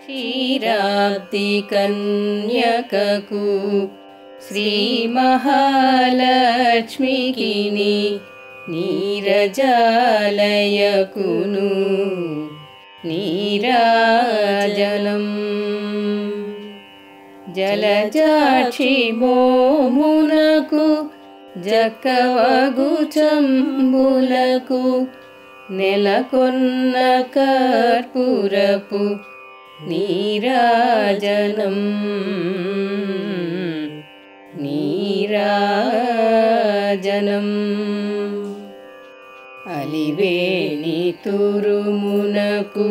క్షీరాబ్దికన్యకకు శ్రీ మహాలక్ష్మికిని నీరజాలయకును నీరాజనం జలజాక్షి మోమునకు జక్కవగు చంబులకు నెలకొన్న కర్పూరపు निराजनं नीराजनम्। अलिवेणितुरुमुनकु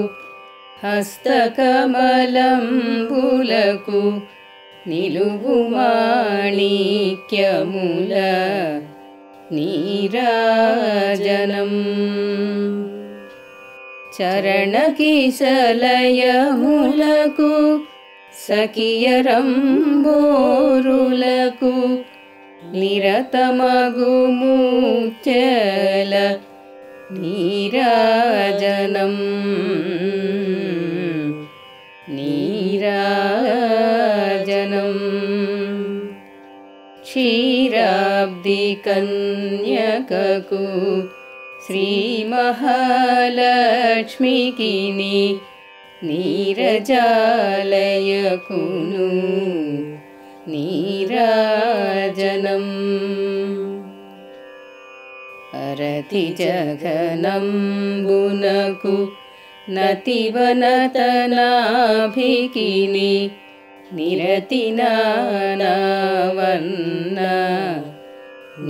हस्तकमलं बुलकु निलुपुमाणिक्यमुल निराजनम्। చరణకిశలయములకు సఖియరంబోరులకు నిరతమగు ముచ్చల నీరాజనం నీరాజనం క్షీరాబ్దికన్యకకు శ్రీ श्रीमहालक्ष्मीकिनि नीरजालय कुनुराजनम् अरतिजघनं गुनकु नतिवनतनाभि निरतिनाणवन्न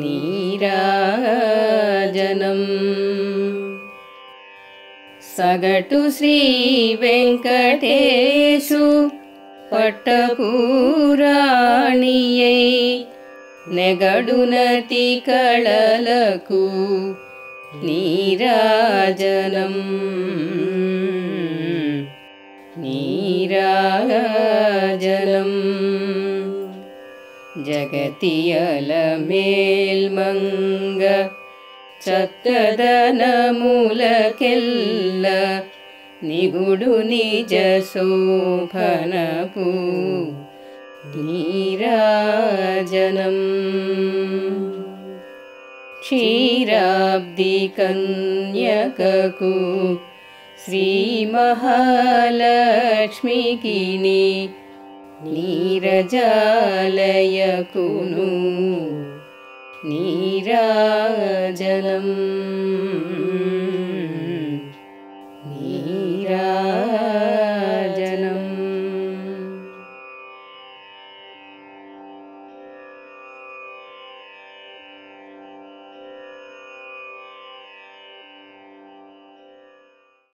निरा भजनम् सगटु श्रीवेङ्कटेषु पट्टपुराणीयै नेगडुनति कळलकु नीराजनम्। नीराजनम्। जगति अलमेल्मङ्ग చక్కదనములకెల్ల నిగుడు నిజ శోభనపు నీరాజనం క్షీరాబ్దికన్యకకు శ్రీ మహాలక్ష్మికిని నీరజాలయకును നീരാജലം